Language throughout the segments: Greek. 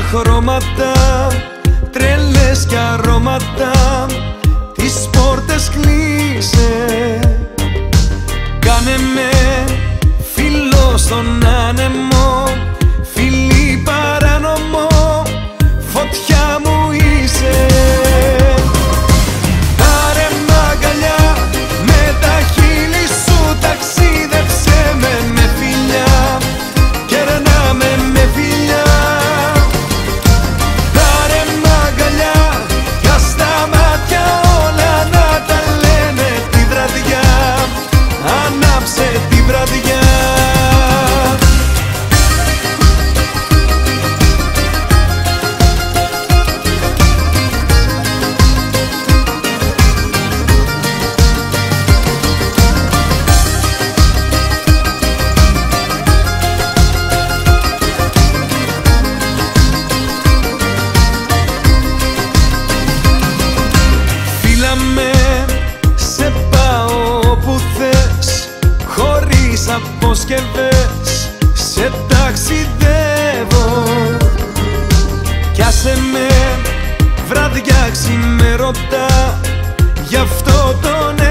χρώματα Τρελές και αρώματα Τις πόρτες κλείσε. Κάνε με φίλο στον άνεμο αποσκευές, σε ταξιδεύω. Κι άσε με, βράδια ξημερωτά Γι' αυτό τον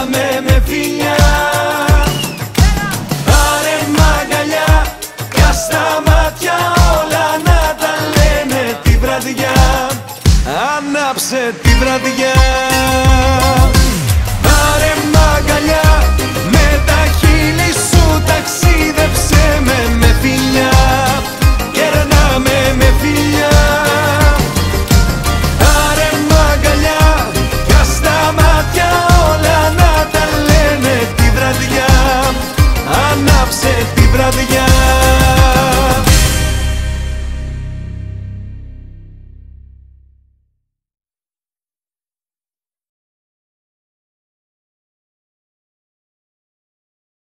Κερνάμε με φιλιά. Πάρε μ' αγκαλιά για στα μάτια όλα να τα λένε τη βραδιά. Ανάψε τη βραδιά απόψε τη βραδιά.